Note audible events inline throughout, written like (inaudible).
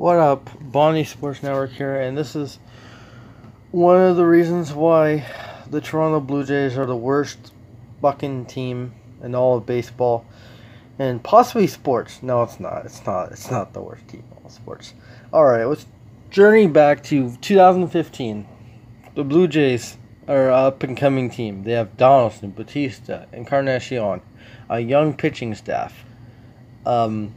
What up, Bondi Sports Network here, and this is one of the reasons why the Toronto Blue Jays are the worst fucking team in all of baseball and possibly sports. No, it's not. It's not. It's not the worst team in all sports. All right, let's journey back to 2015. The Blue Jays are an up and coming team. They have Donaldson, Bautista, Encarnacion, a young pitching staff. Um,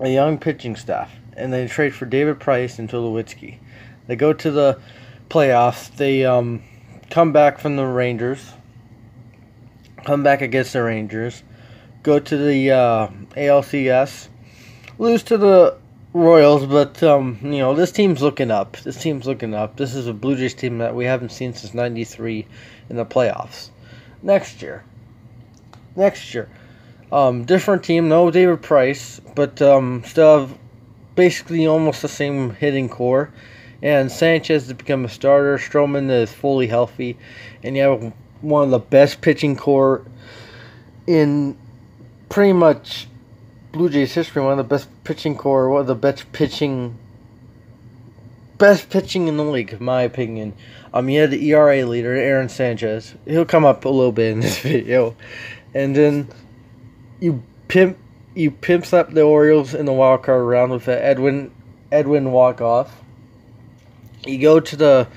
a young pitching staff and they trade for David Price and Tulowitzki. They go to the playoffs. They um, come back from the Rangers, come back against the Rangers, go to the uh, ALCS, lose to the Royals, but um, you know this team's looking up. This team's looking up. This is a Blue Jays team that we haven't seen since '93 in the playoffs. Next year, next year, um, different team. No David Price, but um, still have basically almost the same hitting core. And Sanchez has become a starter. Stroman is fully healthy. And you have one of the best pitching core in pretty much Blue Jays history. One of the best pitching core. One of the best pitching. Best pitching in the league, in my opinion. Um, you had the ERA leader, Aaron Sanchez. He'll come up a little bit in this (laughs) video. And then you pimp you pimps up the Orioles in the wild card round with the Edwin Edwin walk off. You go to the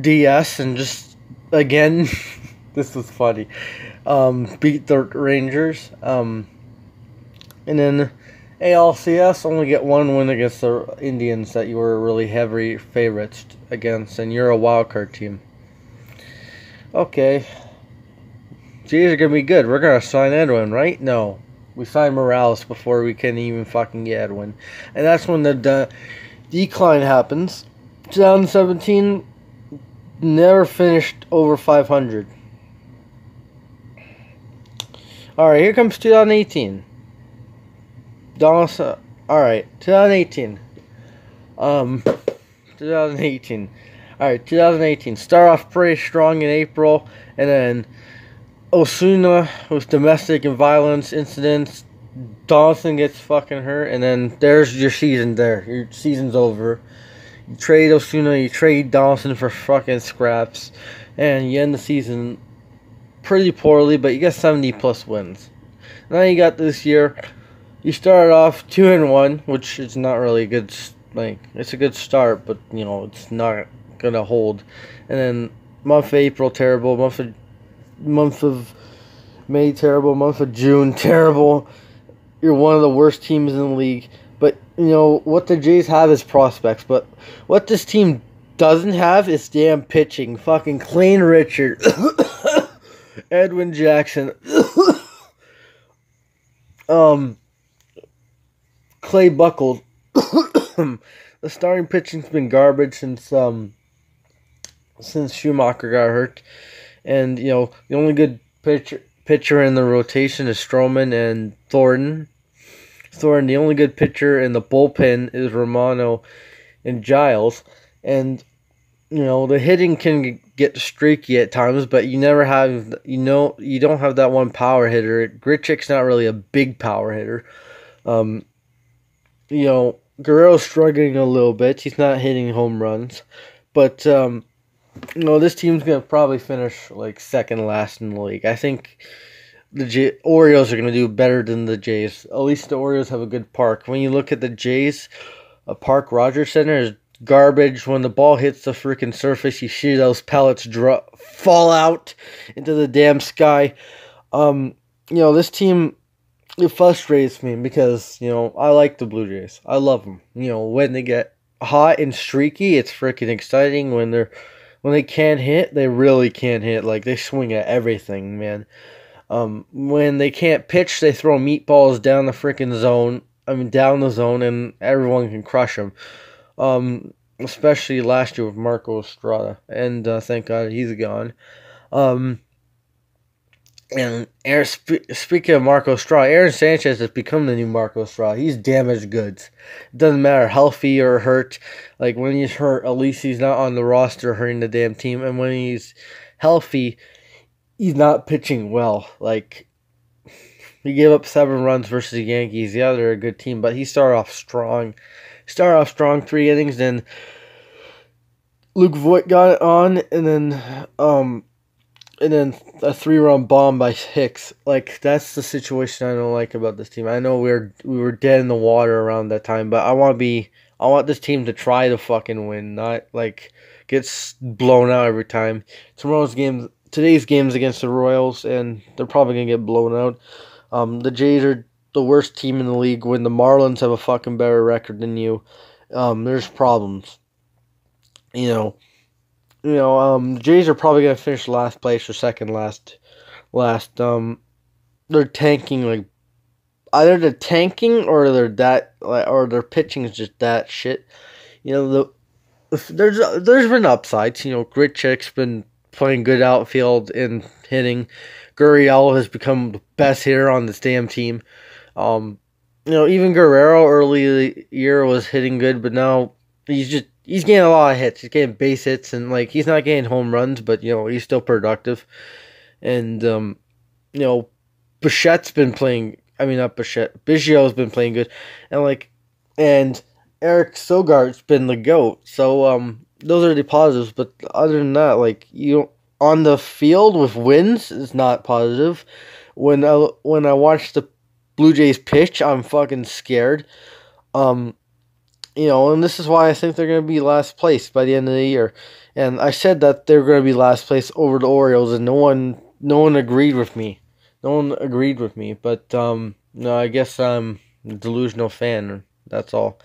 DS and just again, (laughs) this was funny. Um, beat the Rangers. Um, and then ALCS only get one win against the Indians that you were really heavy favorites against, and you're a wild card team. Okay. Jays are gonna be good. We're gonna sign Edwin, right? No. We signed Morales before we can even fucking get Edwin. And that's when the de- decline happens. 2017 never finished over 500. Alright, here comes 2018. Donaldson. Alright, 2018. Um, 2018. Alright, 2018. Start off pretty strong in April, and then Osuna with domestic and violence incidents. Donaldson gets fucking hurt, and then there's your season there. Your season's over. You trade Osuna, you trade Donaldson for fucking scraps, and you end the season pretty poorly, but you get 70 plus wins. Now you got this year. You started off two and one, which is not really a good like. It's a good start, but you know it's not gonna hold. And then month of April terrible, month of month of May terrible, month of June (laughs) terrible. You're one of the worst teams in the league. But you know what the Jays have is prospects, but what this team doesn't have is damn pitching. Fucking Clayton Richard, (coughs) Edwin Jackson, (coughs) um, Clay Buchholz. (coughs) the starting pitching's been garbage since um since Shoemaker got hurt. And you know, the only good pitcher pitcher in the rotation is Stroman and Thornton. Thornton, the only good pitcher in the bullpen is Romano and Giles. And you know, the hitting can get streaky at times, but you never have you know you don't have that one power hitter. Grichuk's not really a big power hitter. Um, you know, Guerrero's struggling a little bit. He's not hitting home runs, but um, no, this team's gonna probably finish like second last in the league. I think the J- Orioles are gonna do better than the Jays. At least the Orioles have a good park. When you look at the Jays, a park Rogers Center is garbage. When the ball hits the freaking surface, you see those pellets drop, fall out into the damn sky. Um, you know this team. It frustrates me because you know I like the Blue Jays. I love them. You know when they get hot and streaky, it's freaking exciting. When they're when they can't hit, they really can't hit. Like they swing at everything, man. Um, when they can't pitch, they throw meatballs down the freaking zone. I mean, down the zone, and everyone can crush them. Um, especially last year with Marco Estrada, and uh, thank God he's gone. Um, and Aaron, speaking of Marco Estrada, Aaron Sanchez has become the new Marco Estrada. He's damaged goods. It doesn't matter healthy or hurt. Like when he's hurt, at least he's not on the roster hurting the damn team. And when he's healthy, he's not pitching well. Like he gave up seven runs versus the Yankees. Yeah, they're a good team, but he started off strong. Started off strong, three innings, then Luke Voit got it on, and then um, and then a three run bomb by Hicks. Like that's the situation I don't like about this team. I know we are we were dead in the water around that time, but I want to be I want this team to try to fucking win, not like gets blown out every time. Tomorrow's game, today's game's against the Royals, and they're probably gonna get blown out. Um, the Jays are the worst team in the league. When the Marlins have a fucking better record than you, um, there's problems. You know you know, um, the Jays are probably gonna finish last place or second last. Last, um, they're tanking like either they're tanking or they're that or their pitching is just that shit. You know, the there's there's been upsides. You know, Grichuk's been playing good outfield and hitting. Gurriel has become the best hitter on this damn team. Um, you know, even Guerrero early year was hitting good, but now he's just he's getting a lot of hits. He's getting base hits and like he's not getting home runs, but you know he's still productive. And um, you know, Bichette's been playing. I mean, not Bichette. Biggio's been playing good, and like, and Eric Sogard's been the goat. So um, those are the positives. But other than that, like you on the field with wins is not positive. When I when I watch the Blue Jays pitch, I'm fucking scared. Um, you know, and this is why I think they're going to be last place by the end of the year. And I said that they're going to be last place over the Orioles, and no one, no one agreed with me. No one agreed with me, but um, no, I guess I'm a delusional fan. That's all.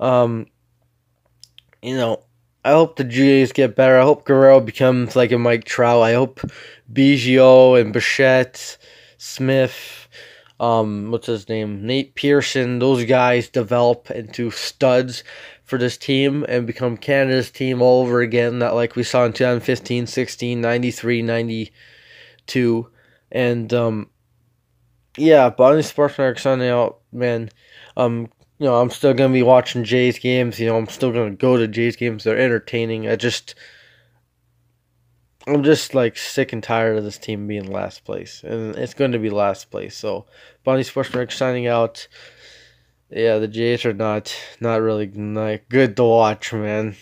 Um, you know, I hope the Jays get better. I hope Guerrero becomes like a Mike Trout. I hope Biggio and Bichette, Smith um, what's his name? Nate Pearson, those guys develop into studs for this team and become Canada's team all over again that like we saw in 2015, 16, 93, 92. And um yeah, Bondi Sportsman Sunday out, man. Um, you know, I'm still gonna be watching Jays games, you know, I'm still gonna go to Jays games. They're entertaining. I just I'm just like sick and tired of this team being last place, and it's going to be last place. So, Bondi Sportsman signing out. Yeah, the Jays are not not really not good to watch, man.